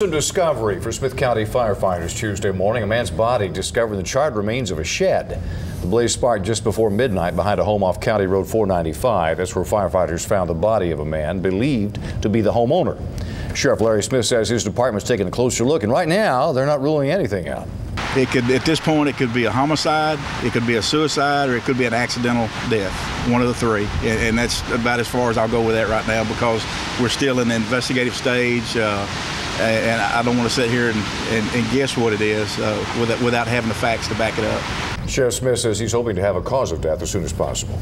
Discovery for Smith County firefighters Tuesday morning. A man's body discovered in the charred remains of a shed. The blaze sparked just before midnight behind a home off County Road 495. That's where firefighters found the body of a man believed to be the homeowner. Sheriff Larry Smith says his department's taking a closer look, and right now they're not ruling anything out. It could, at this point, it could be a homicide, it could be a suicide, or it could be an accidental death. One of the three, and, and that's about as far as I'll go with that right now because we're still in the investigative stage. Uh, and I don't want to sit here and, and, and guess what it is uh, without, without having the facts to back it up. Sheriff Smith says he's hoping to have a cause of death as soon as possible.